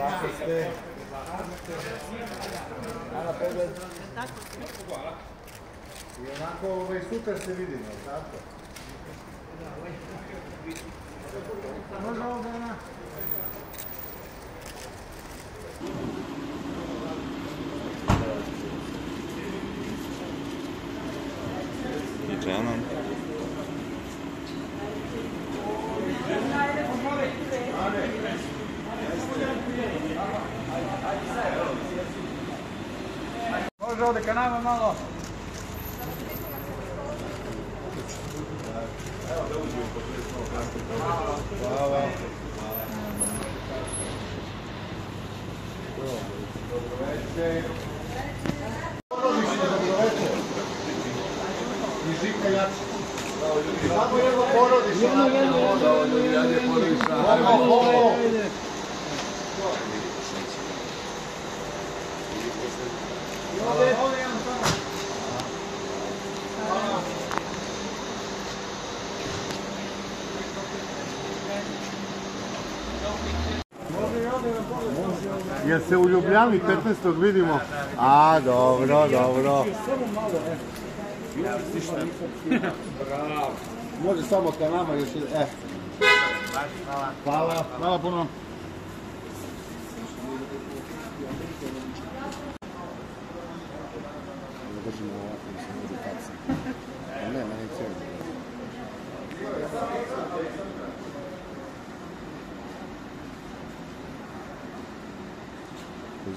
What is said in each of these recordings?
Kako ste? Ana pogled. I onako ovaj, sutra se vidimo, tako? Može ovdje ka nama malo. Hvala. Dobroveče. Dobroveče. I Žika Jačić. Samo jedno porodično. Jedno, jedno, jedno, jedno. Ovdje, ovdje jedan samo. Jel se u Ljubljani 15. vidimo? A, dobro, dobro. Može samo ka nama još. E. Hvala. Hvala puno.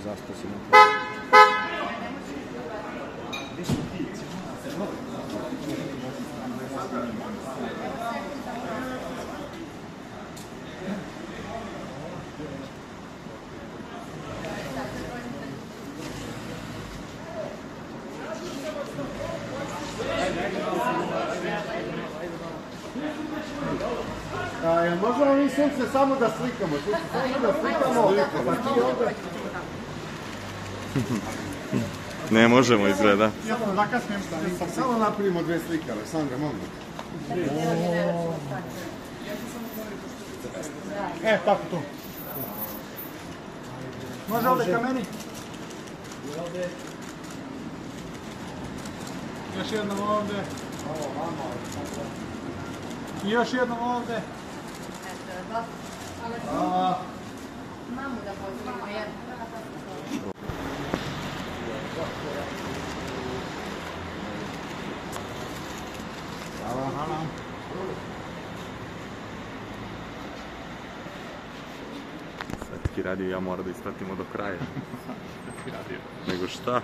Zašto si na A, jel možemo mi sunce samo da slikamo? Sunce samo da slikamo, pa ti onda... Ne možemo izgleda. Ja sam zakasnim, samo napravimo dve slike, Aleksandra, mogu. E, tako tu. Može ovdje ka meni? Još jednom ovdje. I još jednom ovdje. svaki radio ja moram da ispratimo do kraja. Nego šta?